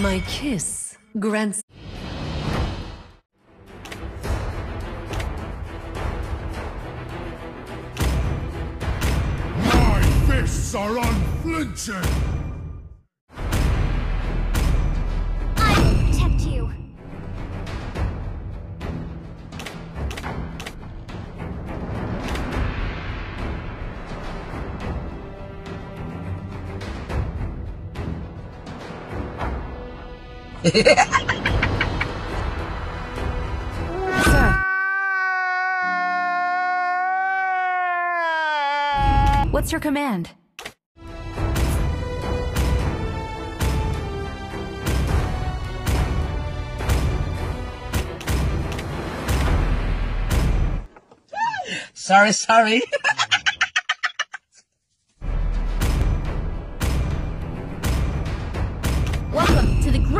My kiss grants. My fists are unflinching! What's your command? sorry, sorry.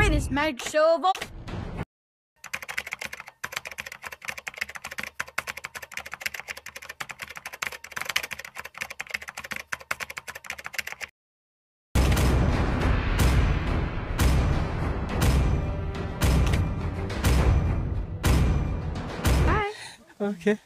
This marriage show over. Okay.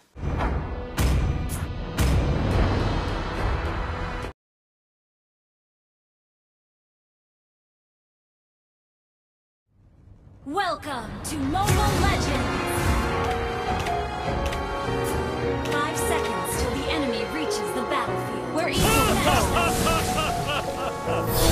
Welcome to Mobile Legends! Five seconds till the enemy reaches the battlefield. We're even.